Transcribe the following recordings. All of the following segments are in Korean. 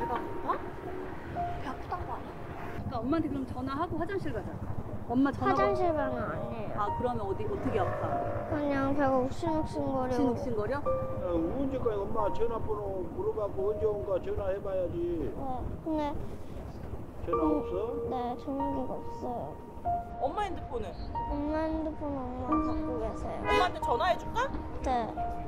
배가 아파? 배 아프단 거 아니야? 그러니까 엄마한테 그럼 전화하고 화장실 가자. 엄마 전화. 화장실 가면 아니에요. 아 그러면 어디 어떻게 아파? 그냥 배가 욱신욱신거리고. 욱신욱신거려? 야, 언제까지 엄마 전화번호 물어봤고 언제 온가 전화해봐야지. 네, 근데 전화 없어? 네, 전화기가 없어요. 엄마 핸드폰은? 엄마 핸드폰 엄마 갖고 계세요. 엄마한테 전화해줄까? 네.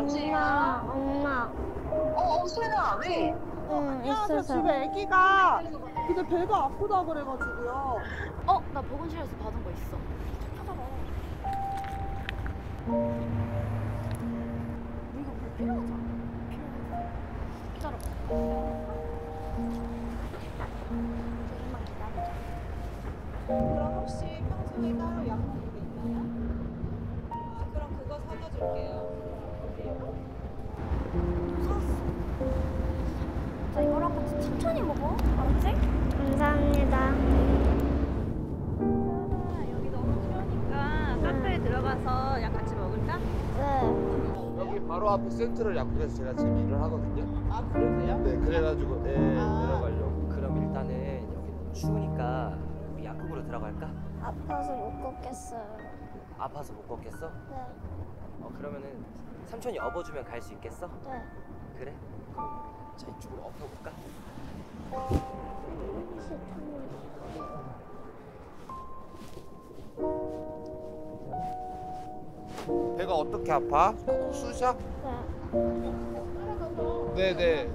엄마, 엄마. 어, 어, 수연아, 왜? 응, 야, 저 있어서. 집에 아기가 근데 배가 아프다 그래가지고요. 어, 나 보건실에서 받은 거 있어. 찾아봐. 이거 뭐 필요하지 않아? 필요해. 기다려봐. 천천히 먹어. 알았지? 감사합니다. 여기 너무 추우니까 카페에 들어가서 약 같이 먹을까? 네. 여기 바로 앞에 센트럴 약국에서 제가 지금 일을 하거든요. 아, 그러세요? 네, 그래가지고 네, 아. 내려가려고. 그럼 일단은 여기 너무 추우니까 우리 약국으로 들어갈까? 아파서 못 걷겠어요. 아파서 못 걷겠어? 네, 어 그러면은 삼촌이 업어주면 갈 수 있겠어? 네. 그래? 자 이쪽으로 엎어볼까? 배가 어떻게 아파? 쑤셔? 네. 네네.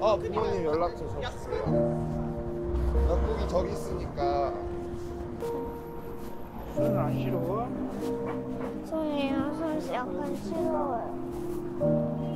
어 부모님 연락처 적었어요. 약국이 저기 있으니까. 손은 안 시려워? 손이요, 손 약간 시려워요.